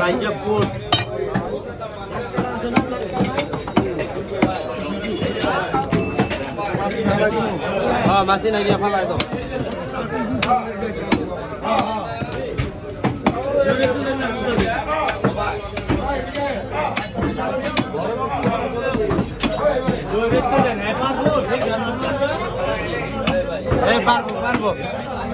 রাইজাপুর হ্যাঁ মাসি না গিয়া ফালাই দাও Barbo, Barbo.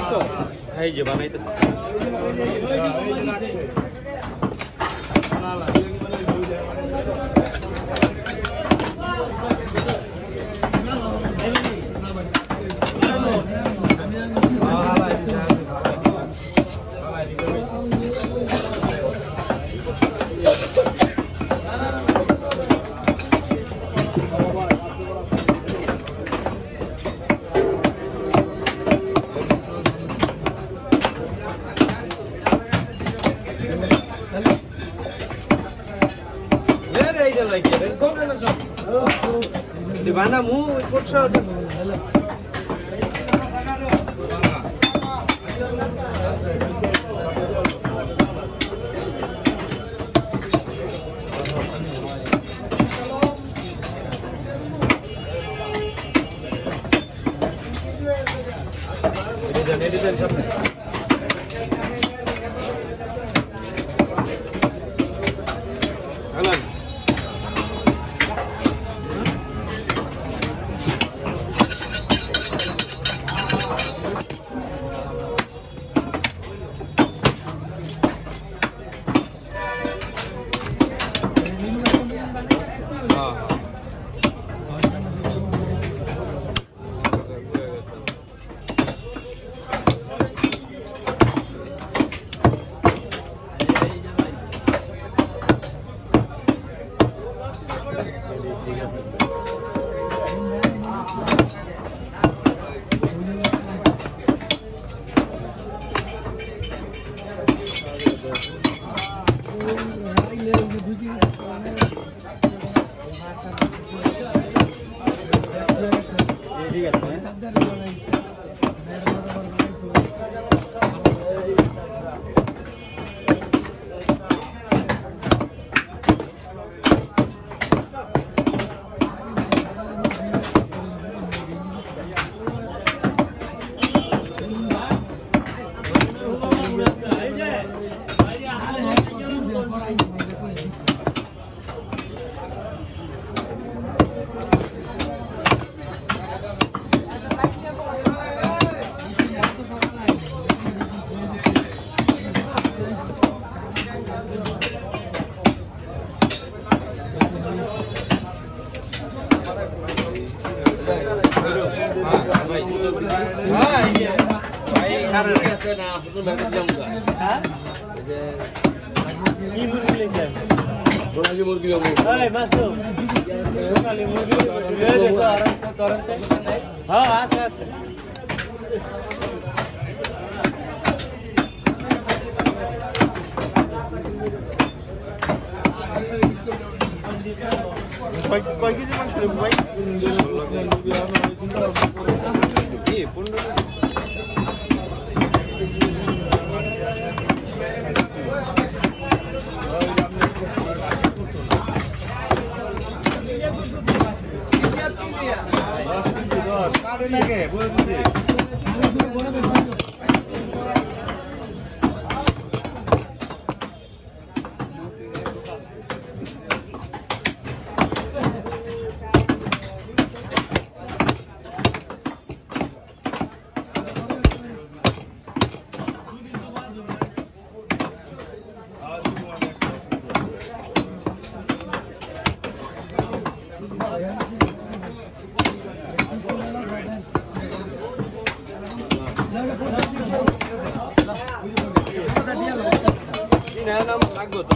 はい、10番目です。మనము ఇప్పుడు হ্যাঁ আছে আছে কয় কেজি মাংস নেবো লাগে নাম লাগবে তো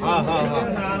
हाँ हाँ हाँ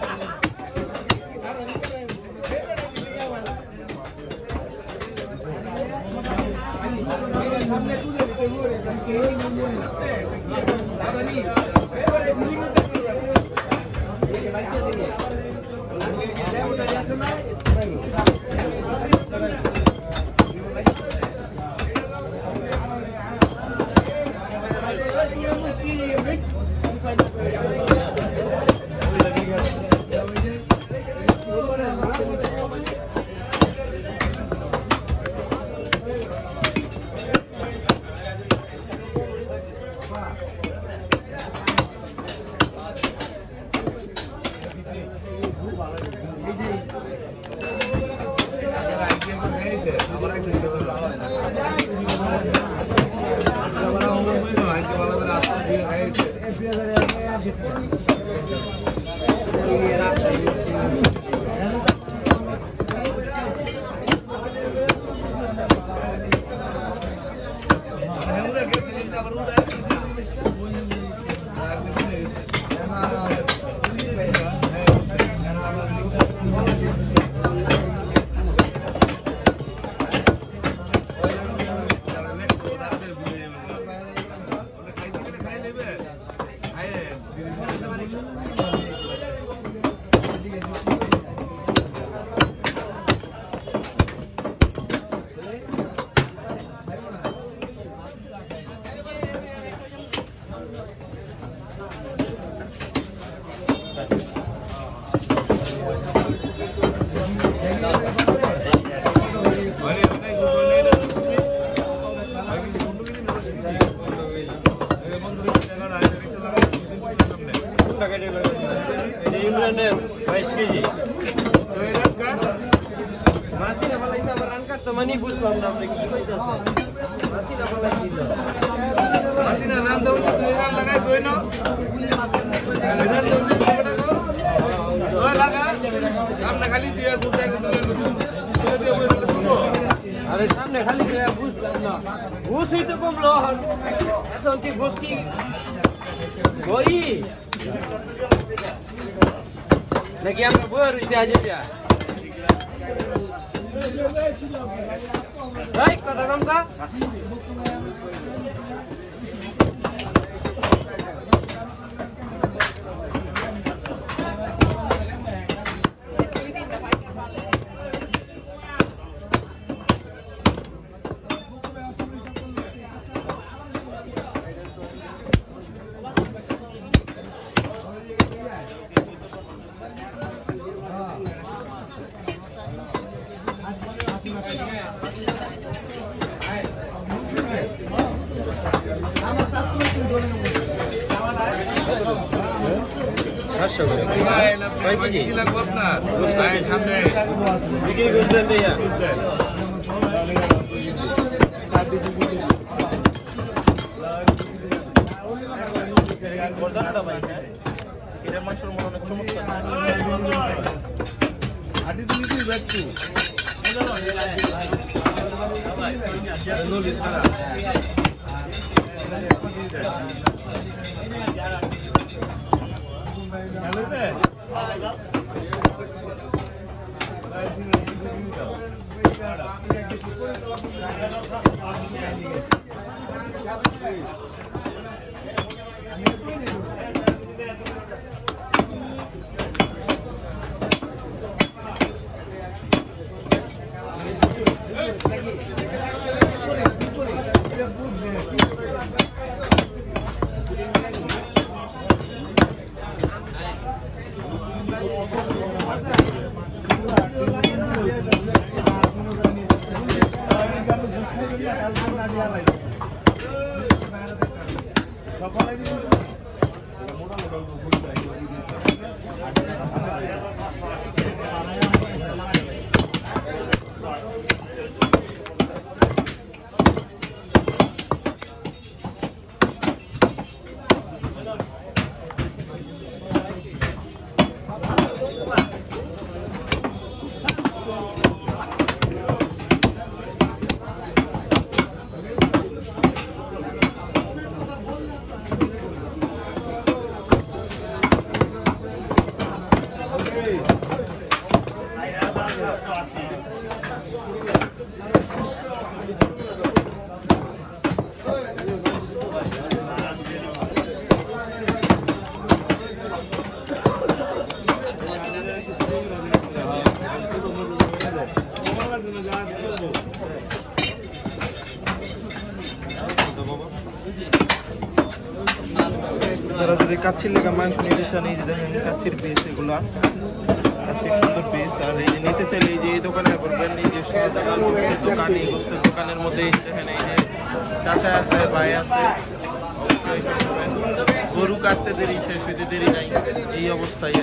सामने तू दे के वो रे संके ही मुंह में लगते है लावली ए बड़े नी में तक ये बच्चे दिए ये उठा जा से मैं cabrón. ইমরানের বাইশ কেজি মাসিনা ফালাইছে আমার রান কাটতো মানে বুঝলাম না আপনি কি পয়সা আছে মাসিনা ফালাইছি মাসিনা রান দাও না তুই রান লাগাই কই না রান দাও না ওই লাগা আমরা খালি দিয়ে বুঝাই খালি যে বুঝলাম না। ঘুষই তো কমলো এখন। কি ঘুষ কি? বই Lagi yang baru Rusia aja dia. Baik, kata kamu kak. গর্দানটা ভাই হ্যাঁ এটার মাংসের মনে অনেক চমৎকার হাঁটি তুমি কি ব্যক্তি Have a treat. যারা যদি কাচ্ছির লেগা মাংস নিতে চান এই যে দেখেন কাচ্ছির নিতে চাইলে এই যে এই দোকানে করবেন এই যে শাহজালাল গোস্তের দোকান, এই গোষ্ঠীর দোকানের মধ্যে দেখেন এই যে চাচা আছে, ভাই আছে। গরু কাটতে দেরি শেষ হইতে দেরি নাই এই অবস্থায়।